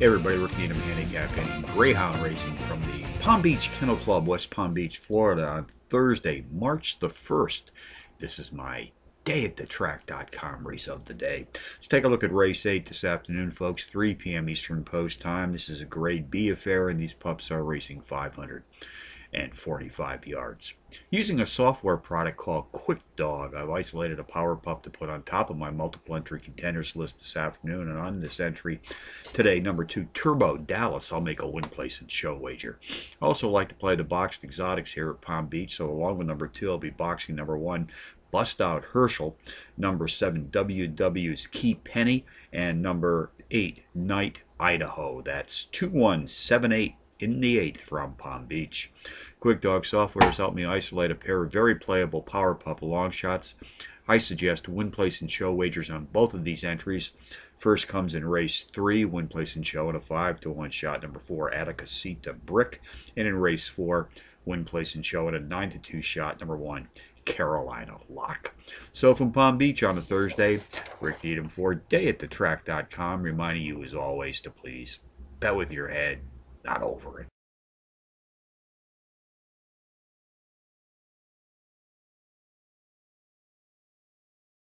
Hey everybody, Rick Needham handicapping Greyhound racing from the Palm Beach Kennel Club, West Palm Beach, Florida on Thursday, March the 1st. This is my day at the track.com race of the day. Let's take a look at race 8 this afternoon, folks. 3 p.m. Eastern Post Time. This is a grade B affair, and these pups are racing 500 and 45 yards. Using a software product called QuickDog, I've isolated a power pup to put on top of my multiple entry contenders list this afternoon. And on this entry today, number two, Turbo Dallas, I'll make a win place and show wager. I also like to play the boxed exotics here at Palm Beach, so along with number two, I'll be boxing number one, Bust Out Herschel, number seven, WW's Key Penny, and number eight, Night Idaho. That's 2178 in the eighth from Palm Beach. QuickDog software has helped me isolate a pair of very playable Power Pup long shots. I suggest win, place, and show wagers on both of these entries. First comes in race three, win, place, and show, and a five to one shot. Number four, Atacasita Brick, and in race four, win, place, and show, and a nine to two shot. Number one, Carolina Lock. So from Palm Beach on a Thursday, Rick Needham for dayatthetrack.com, reminding you as always to please bet with your head, not over it.